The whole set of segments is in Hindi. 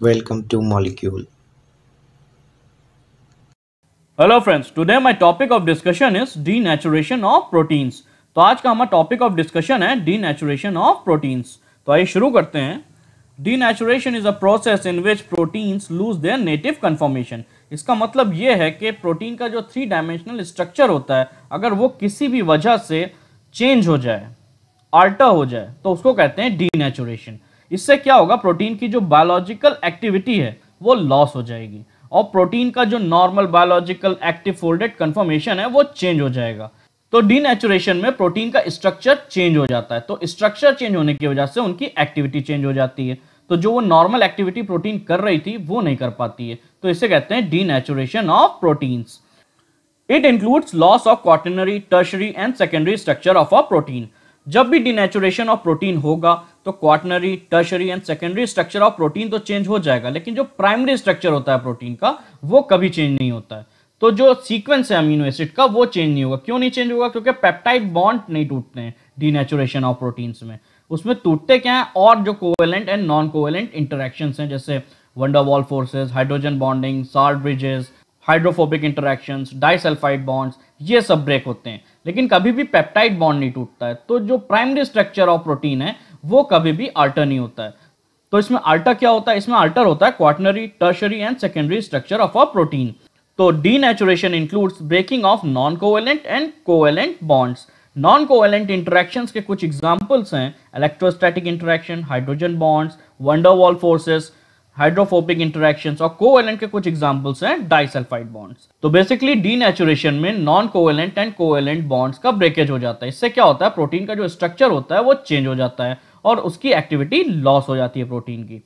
Welcome to Molecule. Hello friends today my topic of discussion is denaturation of proteins तो आज का हमारा टॉपिक ऑफ़ डिस्कशन है डीनेचुरेशन ऑफ़ प्रोटीन्स तो आइए शुरू करते हैं। Denaturation is a process in which proteins lose their native conformation इसका मतलब ये है कि प्रोटीन का जो थ्री डायमेंशनल स्ट्रक्चर होता है, अगर वो किसी भी वजह से चेंज हो जाए आल्टर हो जाए तो उसको कहते हैं डीनेचुरेशन इससे क्या होगा? प्रोटीन की जो बायोलॉजिकल एक्टिविटी है, वो लॉस हो जाएगी। और प्रोटीन का जो normal biological active folded conformation है, वो चेंज हो जाएगा। तो डीनेचुरेशन में प्रोटीन का स्ट्रक्चर चेंज हो जाता है। तो स्ट्रक्चर चेंज होने की वजह से उनकी एक्टिविटी चेंज हो जाती है। तो जो वो नॉर्मल एक्टिविटी प्रोटीन कर रही थी, वो नहीं कर पाती है। तो इसे कहते हैं denaturation of proteins it includes loss of quaternary tertiary and secondary structure of a protein जब भी डीनेचुरेशन ऑफ़ प्रोटीन होगा तो quaternary tertiary and secondary structure of protein तो चेंज हो जाएगा, लेकिन जो प्राइमरी स्ट्रक्चर होता है प्रोटीन का, वो कभी चेंज नहीं होता है। तो जो सीक्वेंस है अमीनो एसिड का, वो चेंज नहीं होगा। क्यों नहीं चेंज होगा? क्योंकि पेप्टाइड बॉन्ड नहीं टूटते हैं डीनेचुरेशन ऑफ़ प्रोटीन्स में। उसमें टूटते क्या है? और जो covalent and non covalent interaction हैं, जैसे van der Waals forces hydrogen bonding salt bridges hydrophobic interaction disulphide bonds ये सब ब्रेक होते हैं। लेकिन कभी भी पेप्टाइड बॉन्ड नहीं टूटता है। तो जो प्राइमरी स्ट्रक्चर ऑफ़ प्रोटीन है, वो कभी भी अल्टर नहीं होता है। तो इसमें अल्टर क्या होता है? इसमें अल्टर होता है quaternary tertiary and secondary structure of a protein तो denaturation includes breaking of non covalent and covalent bonds non covalent interactions के कुछ एग्जांपल्स हैं। Electrostatic interaction hydrogen bonds van der Waals forces hydrophobic interactions और कोवेलेंट के कुछ एग्जांपल्स हैं डाइसल्फाइड बॉन्ड्स तो बेसिकली डीनेचुरेशन में non covalent and covalent bonds का ब्रेकेज हो जाता है। इससे क्या होता है? प्रोटीन का जो स्ट्रक्चर होता है वो चेंज हो जाता है और उसकी एक्टिविटी लॉस हो जाती है प्रोटीन की।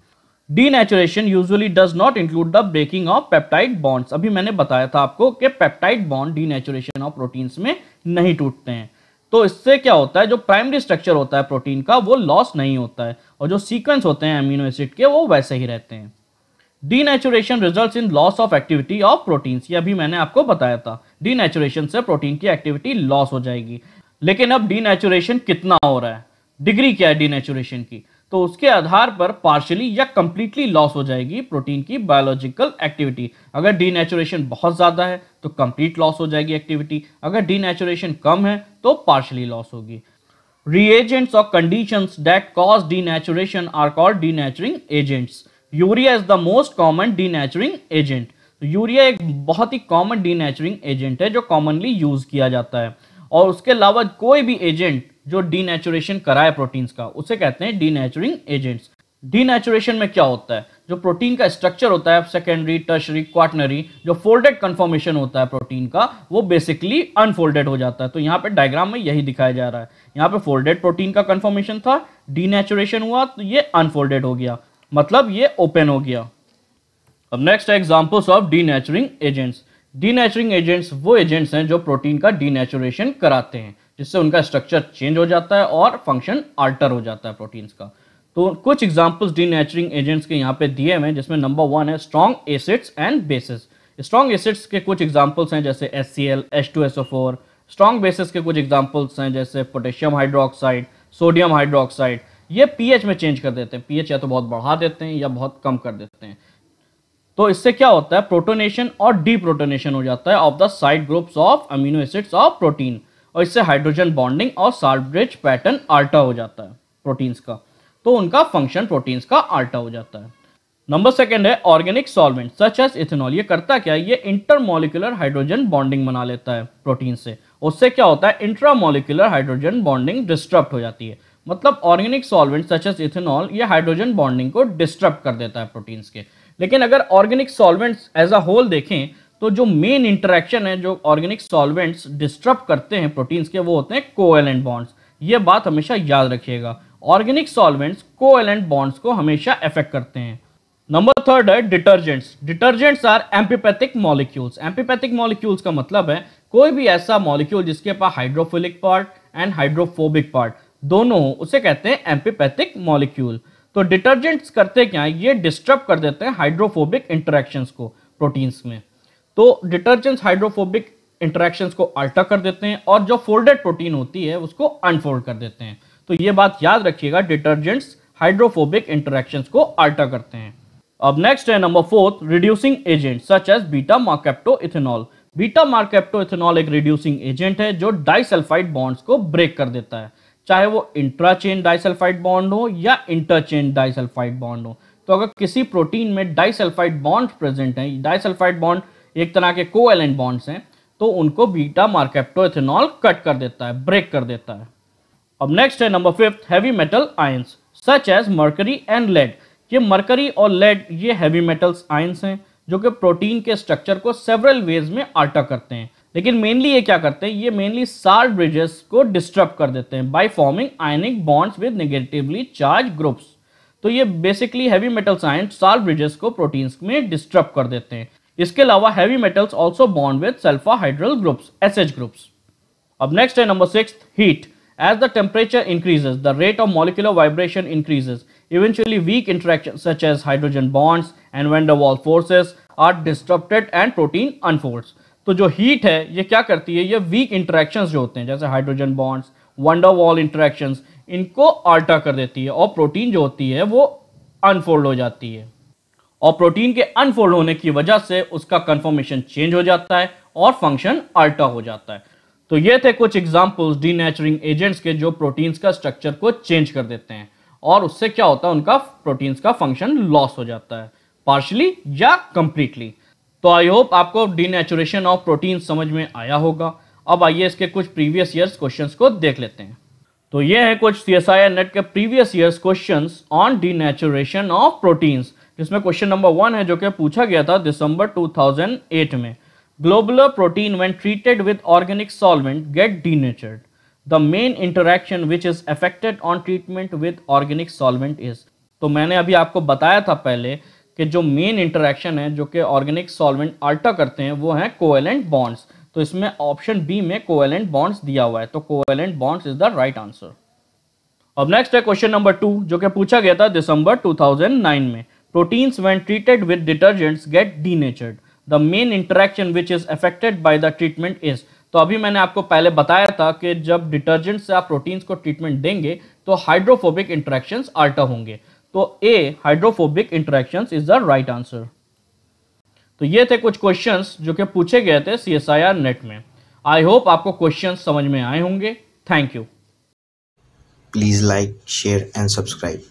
Denaturation usually does not include the breaking of peptide bonds अभी मैंने बताया था आपको कि peptide bond denaturation of proteins में नहीं टूटते हैं। तो इससे क्या होता है, जो प्राइमरी स्ट्रक्चर होता है प्रोटीन का, वो लॉस नहीं होता है। और जो सीक्वेंस होते हैं अमीनो एसिड के, वो वैसे ही रहते हैं। Denaturation result in loss of activity of proteins ये अभी मैंने आपको बताया था। डीनेचुरेशन से प्रोटीन की एक्टिविटी लॉस हो जाएगी। लेकिन अब डीनेचुरेशन कितना हो रहा है? डिग्री क्या है डीनेचुरेशन की? तो उसके आधार पर पार्शियली या कंप्लीटली लॉस हो जाएगी प्रोटीन की बायोलॉजिकल एक्टिविटी अगर डीनेचुरेशन बहुत ज़्यादा है तो कंप्लीट लॉस हो जाएगी एक्टिविटी अगर डीनेचुरेशन कम है तो पार्शियली लॉस होगी। Reagents or conditions that cause denaturation are called denaturing agents urea is the most common denaturing agent तो यूरिया एक बहुत ही कॉमन डीनेचरिंग एजेंट है, जो कॉमनली यूज़ किया जाता है। और उसके अलावा कोई भी एजेंट जो डीनेचुरेशन कराए प्रोटीन्स का, उसे कहते हैं डीनेचरिंग एजेंट्स डीनेचुरेशन में क्या होता है? जो प्रोटीन का स्ट्रक्चर होता है सेकेंडरी टर्शरी क्वार्टनरी जो फोल्डेड कन्फॉर्मेशन होता है प्रोटीन का, वो बेसिकली अनफोल्डेड हो जाता है। तो यहाँ पे डायग्राम में यही दिखाया जा रहा है। यहाँ पे फोल्डेड प्रोटीन का कन्फॉर्मेशन था डीनेचुरेशन हुआ तो ये अनफोल्डेड हो गया। मतलब ये ओपन हो गया। अब next examples of denaturing agents denaturing agents वो एजेंट्स हैं जो प्रोटीन का डीनेचुरेशन कराते हैं, जिससे उनका स्ट्रक्चर चेंज हो जाता है और फ़ंक्शन अल्टर हो जाता है प्रोटीन्स का। तो कुछ एग्जांपल्स डीनेचरिंग एजेंट्स के यहाँ पे दिए हुए हैं, जिसमें नंबर वन है strong acids and bases strong acids के कुछ एग्जाम्पल्स हैं, जैसे S C L H two S O four strong bases के कुछ एग्जाम्पल्स हैं, जैसे पोटेशियम हाइड्रोक्साइड सोडियम हाइड्रोक्साइड ये पीएच में चेंज कर देते हैं। पीएच या तो बहुत बढ़ा देते हैं या बहुत कम कर देते हैं। तो इससे क्या होता है? प्रोटोनेशन और डीप्रोटोनेशन हो जाता है of the side groups of amino acids of protein और इससे हाइड्रोजन बॉन्डिंग और साल्ट ब्रिज पैटर्न आल्टा हो जाता है प्रोटीन्स का। तो उनका फ़ंक्शन प्रोटीन्स का आल्टा हो जाता है। नंबर सेकेंड है organic solvent such as ethanol ये करता क्या है? ये इंटरमोलिकुलर हाइड्रोजन बॉन्डिंग बना लेता है प्रोटीन से। उससे क्या होता है? इंट्रामोलिकुलर हाइड्रोजन बॉन्डिंग डिस्टर्ब हो जाती है। मतलब organic solvent such as ethanol ये हाइड्रोजन बॉन्डिंग को डिस्टर्ब कर देता है प्रोटीन्स के। लेकिन अगर organic solvents as a whole देखें तो जो मेन इंटरेक्शन है, जो ऑर्गेनिक सॉल्वेंट्स डिस्टर्ब करते हैं प्रोटीन्स के, वो होते हैं कोएलेंट बॉन्ड्स ये बात हमेशा याद रखिएगा। ऑर्गेनिक सॉल्वेंट्स कोएलेंट बॉन्ड्स को हमेशा इफ़ेक्ट करते हैं। नंबर थर्ड है detergents detergents are amphipathic molecules amphipathic molecules का मतलब है, कोई भी ऐसा मॉलिक्यूल जिसके पास hydrophilic part and hydrophobic part दोनों उसे कहते हैं एम्पीपैथिक मॉलिक्यूल तो डिटर्जेंट्स करते क्या है? ये डिस्टर्ब कर देते हैं हाइड्रोफोबिक इंटरेक्शंस को प्रोटीन्स में। तो डिटर्जेंट्स हाइड्रोफोबिक इंटरेक्शंस को अल्टर कर देते हैं और जो फोल्डेड प्रोटीन होती है, उसको अनफोल्ड कर देते हैं। तो ये बात याद रखिएगा डिटर्जेंट्स हाइड्रोफोबिक इंटरेक्शंस को अल्टर करते हैं। अब नेक्स्ट है number fourth reducing agent such as beta mercaptoethanol beta mercaptoethanol एक रिड्यूसिंग एजेंट है जो डाइसल्फाइड बॉन्ड्स को ब्रेक कर देता है। चाहे वो इंट्राचेन डाइसल्फाइड बॉन्ड हो या इंटरचेन डाइसल्फाइड बॉन्ड हो। तो अगर किसी प्रोटीन में डाइसल्फाइड बॉन्ड प्रेजेंट है डाइसल्फाइड बॉन्ड एक तरह के कोएलेंट बॉन्ड्स हैं तो उनको बीटा मार्केप्टो इथेनॉल कट कर देता है ब्रेक कर देता है। अब नेक्स्ट है number fifth heavy metal ions such as mercury and lead ये मरकरी और लेड ये हैवी मेटल्स आयंस हैं, जो कि प्रोटीन के स्ट्रक्चर को सेवरल वेज में आल्टर करते हैं। लेकिन मेनली ये क्या करते हैं? ये मेनली साल्ट ब्रिजेस को डिस्टर्ब कर देते हैं by forming ionic bonds with negatively charge groups तो ये basically heavy metals ions salt bridges को प्रोटीन्स में डिस्टर्ब कर देते हैं। इसके अलावा heavy metals also bond with sulphydryl groups S groups अब नेक्स्ट है number six heat As the temperature increases, the rate of molecular vibration increases. Eventually, weak interactions such as hydrogen bonds and van der Waals forces are and protein unfolds. तो जो हीट है, ये क्या करती है? ये वीक इंटरेक्शंस जो होते हैं, जैसे hydrogen bonds van der Waals interactions इनको अल्टर कर देती है और प्रोटीन जो होती है, वो अनफोल्ड हो जाती है। और प्रोटीन के अनफोल्ड होने की वजह से उसका कन्फर्मेशन चेंज हो जाता है और फ़ंक्शन अल्टर हो जाता है। तो ये थे कुछ एग्जाम्पल्स डीनेचरिंग एजेंट्स के जो प्रोटीन्स का स्ट्रक्चर को चेंज कर देते हैं। और उससे क्या होता है? उनका प्रोटीन्स का फ़ंक्शन लॉस हो जाता है पार्शली या कंप्लीटली तो आई होप आपको डीनेचुरेशन ऑफ़ प्रोटीन समझ में आया होगा। अब आइए इसके कुछ प्रीवियस ईयर्स क्वेश्चंस को देख लेते हैं। तो ये है कुछ सी एस आई नेट के previous years questions on denaturation of proteins जिसमें क्वेश्चन नंबर वन है जो कि पूछा गया था दिसंबर 2008 में। Globular protein when treated with organic solvent get denatured. The main interaction which is affected on treatment with organic solvent इज़ तो मैंने अभी आपको बताया था पहले कि जो मेन इंटरेक्शन है, जो कि ऑर्गेनिक सॉल्वेंट अल्टर करते हैं, वो है कोएलेंट बॉन्ड्स तो इसमें ऑप्शन बी में कोएलेंट बॉन्ड्स दिया हुआ है. तो covalent bonds is the right answer अब नेक्स्ट है क्वेश्चन नंबर टू जो कि पूछा गया था दिसंबर 2009 में. Proteins when treated with detergents get denatured the main interaction which is affected by the treatment is तो अभी मैंने आपको पहले बताया था कि जब डिटर्जेंट से आप प्रोटीन्स को ट्रीटमेंट देंगे तो हाइड्रोफोबिक इंटरेक्शंस अल्टर होंगे. तो A hydrophobic interaction is the right answer तो ये थे कुछ क्वेश्चन जो कि पूछे गए थे C S I R NET में। आई होप आपको क्वेश्चन समझ में आए होंगे। Thank you please like share and subscribe